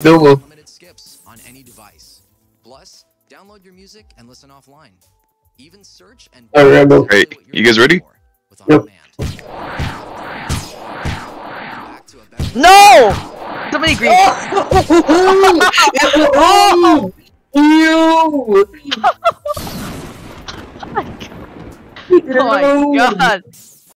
Double. Unlimited skips on any device. Plus, download your music and listen offline. Even search and I remember. Hey, you guys ready? Yep. on demand. No! So many green. oh! You! Oh my god.